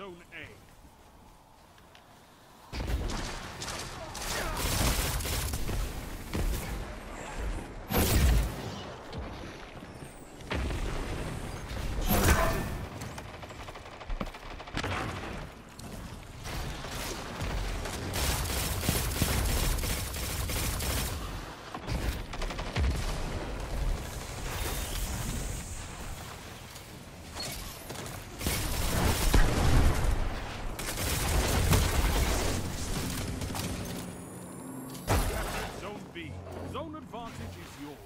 Zone A. Captured Zone B. Zone advantage is yours.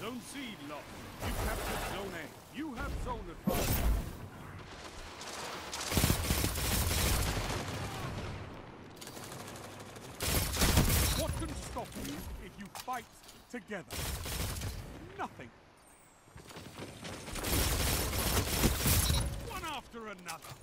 Zone C locked. You captured Zone A. You have zone advantage. Fight together? Nothing. One after another.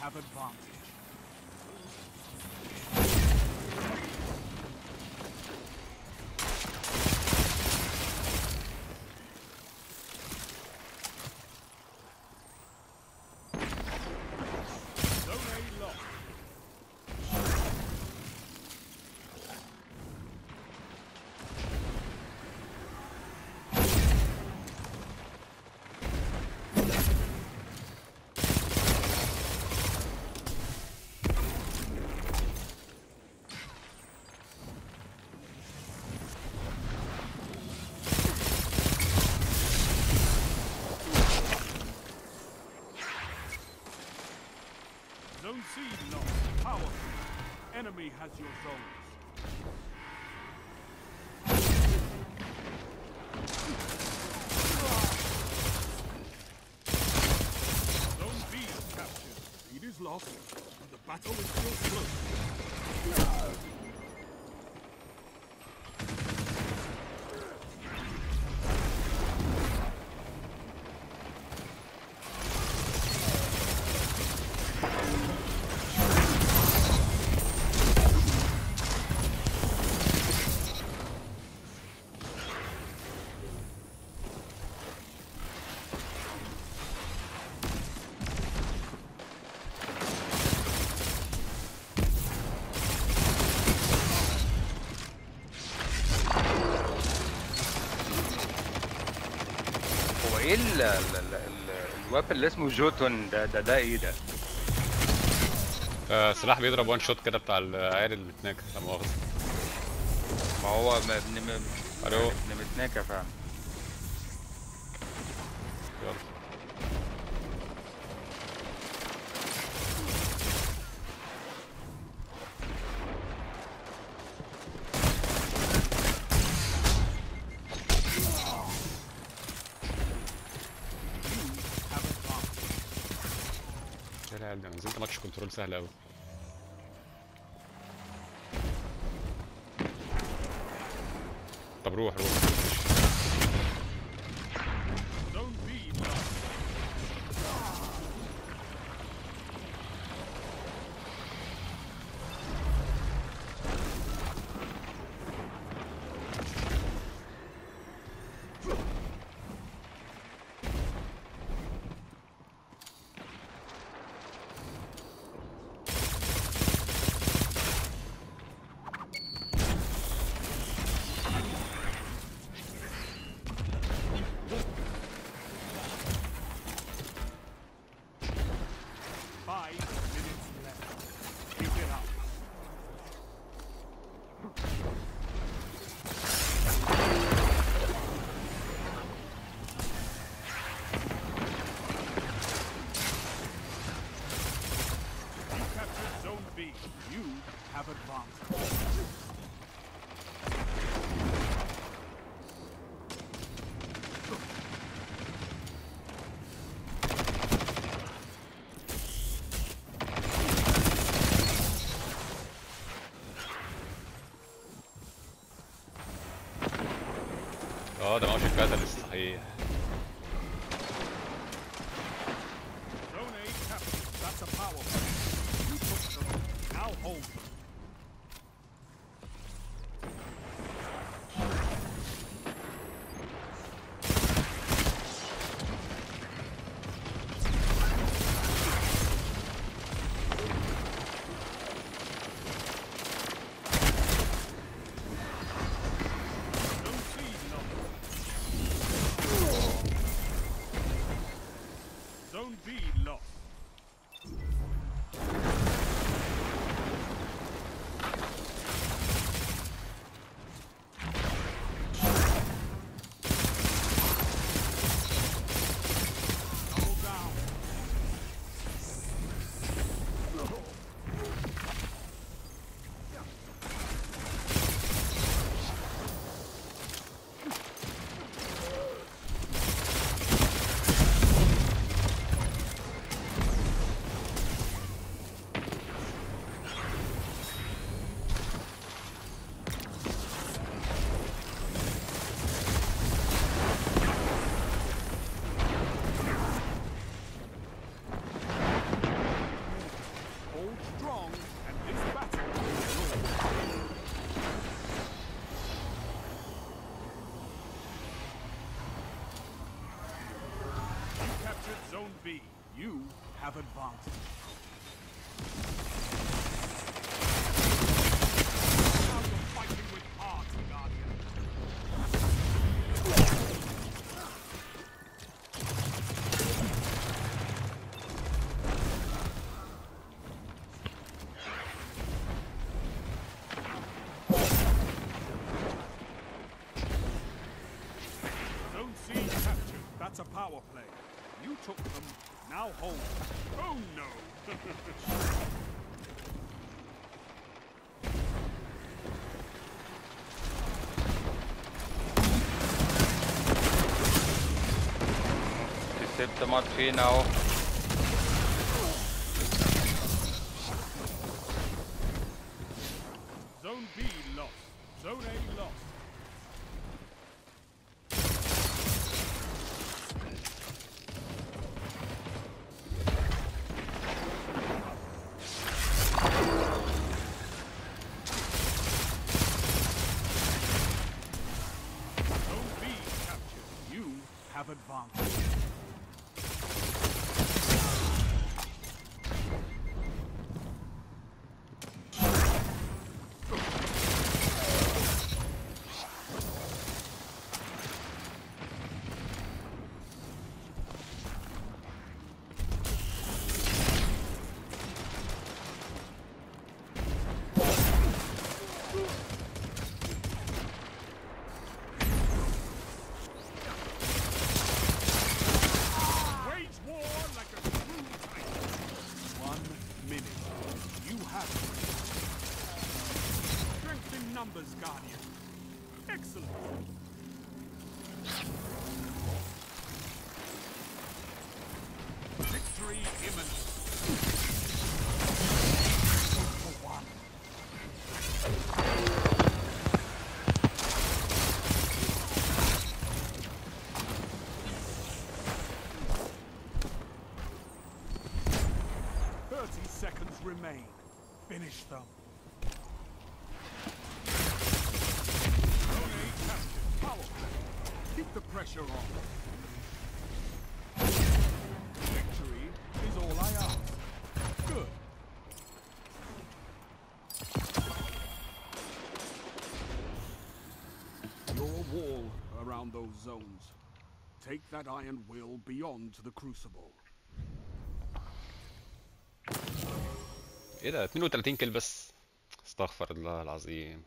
Have advantage. Zone A locked. C lost. Power. Enemy has your. Zone lost. And the battle is still close. إيه ال ال ال ال الويب اللي اسمه جوتون ده؟ ده ده إيه ده؟ آه سلاح بيضرب وان شوت كده بتاع العيال اللي بتناكل لا مؤاخذة. ما هو ابن ابن متناكة فعلا يلا Have advantage. إيه العيال ده أنا نزلت ماتش كنترول سهل قوي طب روح روح. آه ده معهوش الكاتاليست صحيح How? That's a power play. You took them, now hold. Oh no! Hit the mod 3 now. Have advanced. Seconds remain. Finish them. Keep the pressure on. Victory is all I ask. Good. You're a wall around those zones. Take that iron will beyond the crucible. إيه ده؟ 32 كيل بس. استغفر الله العظيم.